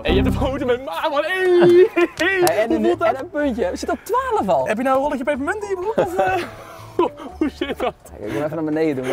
En je hebt een foto met ma, man. Hey. Hey, en, Hoe een, voelt dat? en een puntje. We zitten op 12 al. Heb je nou een rolletje pepermunt in je broek? Of, eh, hoe zit dat? Ik moet even naar beneden doen.